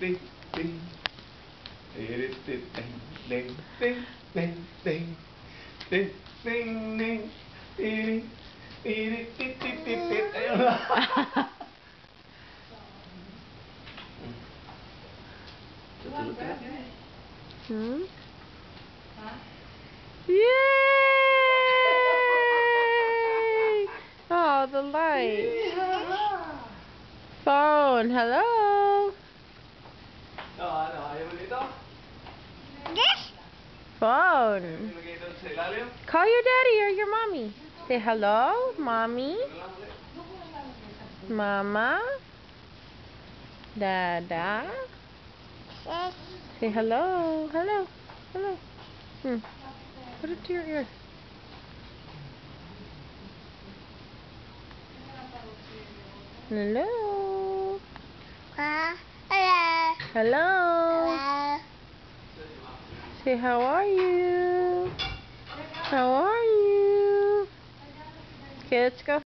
ding, ding. It is ding, ding, ding, ding, ding, ding, ding, ding. It is, it is, it is, it is. Hmm? Huh? Yay! Oh, the light. Yeah. Phone, hello. This? Phone. Call your daddy or your mommy. Say hello, mommy. Mama. Dada. Say hello, hello, hello. Hmm. Put it to your ear. Hello. Uh, hello. Hello. hello. Say how are you? How are you? Okay, let's go.